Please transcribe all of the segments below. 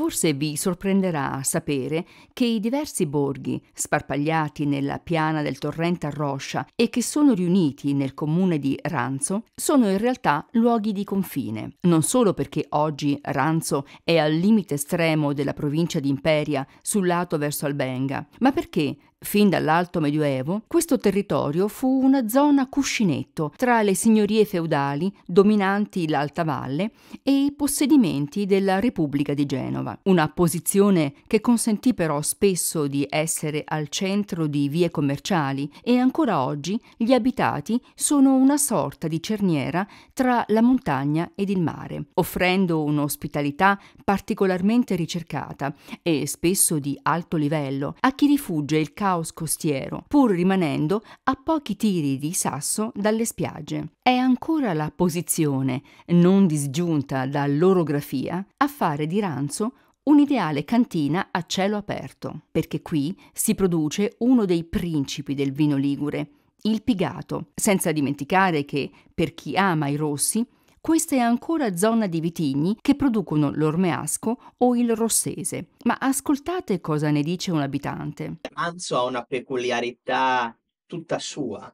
Forse vi sorprenderà sapere che i diversi borghi, sparpagliati nella piana del torrente Arroscia e che sono riuniti nel comune di Ranzo, sono in realtà luoghi di confine. Non solo perché oggi Ranzo è al limite estremo della provincia di Imperia sul lato verso Albenga, ma perché Fin dall'alto medioevo, questo territorio fu una zona cuscinetto tra le signorie feudali dominanti l'Alta Valle e i possedimenti della Repubblica di Genova. Una posizione che consentì però spesso di essere al centro di vie commerciali e ancora oggi gli abitati sono una sorta di cerniera tra la montagna ed il mare, offrendo un'ospitalità particolarmente ricercata e spesso di alto livello a chi rifugge il caos caos costiero, pur rimanendo a pochi tiri di sasso dalle spiagge. È ancora la posizione, non disgiunta dall'orografia, a fare di Ranzo un'ideale cantina a cielo aperto, perché qui si produce uno dei principi del vino ligure, il pigato, senza dimenticare che, per chi ama i rossi, questa è ancora zona di vitigni che producono l'ormeasco o il rossese. Ma ascoltate cosa ne dice un abitante. Manzo ha una peculiarità tutta sua,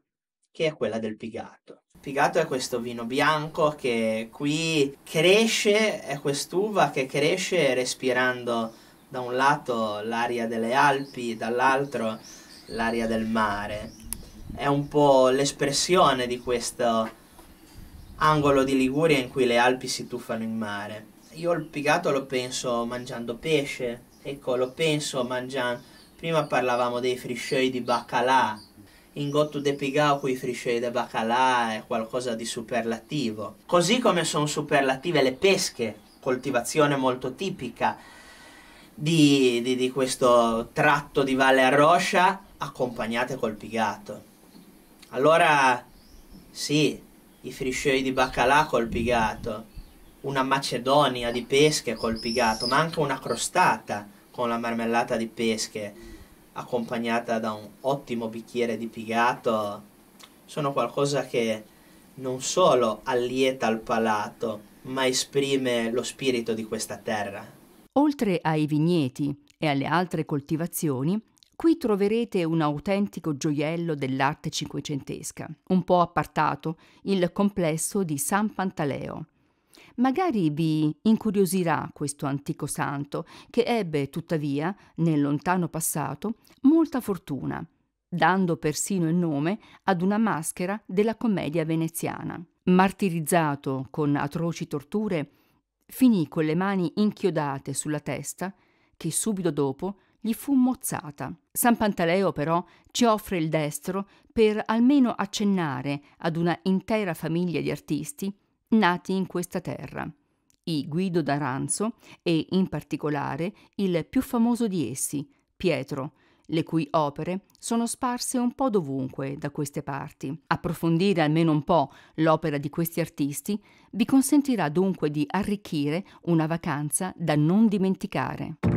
che è quella del pigato. Il pigato è questo vino bianco che qui cresce, è quest'uva che cresce respirando da un lato l'aria delle Alpi, dall'altro l'aria del mare. È un po' l'espressione di questo angolo di Liguria in cui le Alpi si tuffano in mare. Io il pigato lo penso mangiando pesce, ecco, lo penso mangiando... Prima parlavamo dei friscioi di baccalà. In Gotto de Pigao quei friscioi di baccalà è qualcosa di superlativo. Così come sono superlative le pesche, coltivazione molto tipica di, di, di questo tratto di Valle Arroscia, accompagnate col pigato. Allora, sì, i friscioi di baccalà col pigato, una macedonia di pesche col pigato, ma anche una crostata con la marmellata di pesche accompagnata da un ottimo bicchiere di pigato, sono qualcosa che non solo allieta il palato, ma esprime lo spirito di questa terra. Oltre ai vigneti e alle altre coltivazioni, Qui troverete un autentico gioiello dell'arte cinquecentesca, un po' appartato, il complesso di San Pantaleo. Magari vi incuriosirà questo antico santo, che ebbe tuttavia, nel lontano passato, molta fortuna, dando persino il nome ad una maschera della commedia veneziana. Martirizzato con atroci torture, finì con le mani inchiodate sulla testa, che subito dopo gli fu mozzata. San Pantaleo però ci offre il destro per almeno accennare ad una intera famiglia di artisti nati in questa terra. I Guido d'Aranzo e in particolare il più famoso di essi, Pietro, le cui opere sono sparse un po' dovunque da queste parti. Approfondire almeno un po' l'opera di questi artisti vi consentirà dunque di arricchire una vacanza da non dimenticare.